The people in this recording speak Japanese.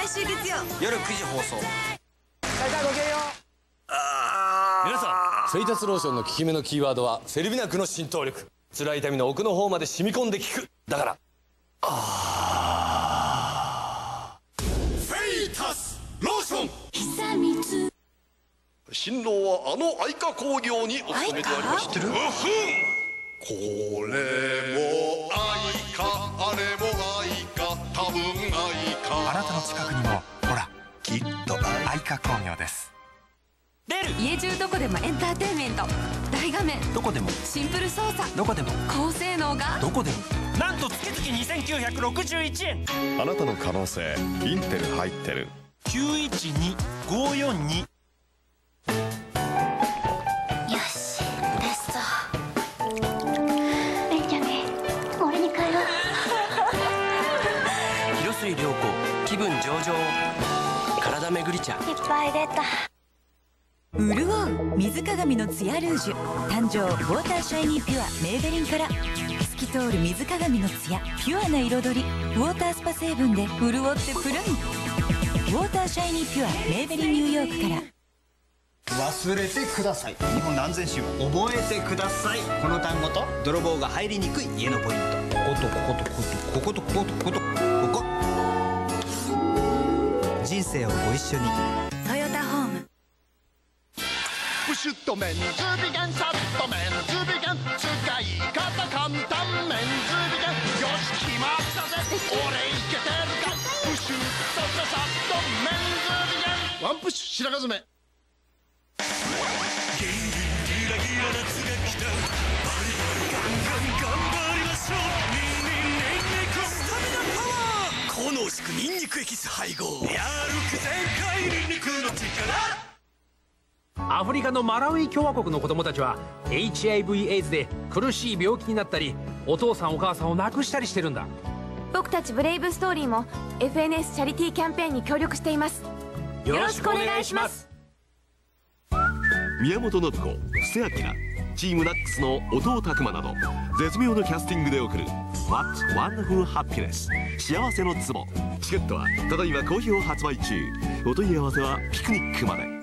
毎週月曜夜9時放送。皆さん、セイタスローションの効き目のキーワードは、セルビナクの浸透力。辛い痛みの奥の方まで染み込んで効く。だから、フェイタスローション。久光新郎はあの愛花工業にお勤めでありまして。るうふん。これも愛花あれもあなたの近くにもほらきっと愛花工業です。家中どこでもエンターテインメント。大画面。どこでも。シンプル操作。どこでも。高性能が。どこでも。なんと月々2961円。あなたの可能性インテル入ってる。912542分上々。体めぐり茶。いっぱい出た。潤う水鏡のツヤルージュ。誕生ウォーターシャイニーピュアメーベリンから。透き通る水鏡のツヤ。ピュアな彩り。ウォータースパ成分で潤ってプルン。ウォーターシャイニーピュアメーベリンニューヨークから。忘れてください。日本の安全神話覚えてください。この単語と泥棒が入りにくい家のポイント。こことこことこことこことこことここ人生をご一緒に。トヨタホーム。プシュッとメンズビゲンサッとメンズビゲン使い方簡単メンズビゲン。よし決まったぜ。俺イケてるか。プシュッとささっとメンズビゲン。ワンプッシュ白髪染めキス配合やる気全開に肉の力アフリカのマラウイ共和国の子供たちは HIV エイズで苦しい病気になったりお父さんお母さんを亡くしたりしてるんだ。僕たちブレイブストーリーも FNS チャリティーキャンペーンに協力しています。よろしくお願いします。宮本信子布施明チームナックスの音拓磨など絶妙のキャスティングで送る「What Wonderful Happiness 幸せのツボ。チケットはただいま好評発売中。お問い合わせはピクニックまで。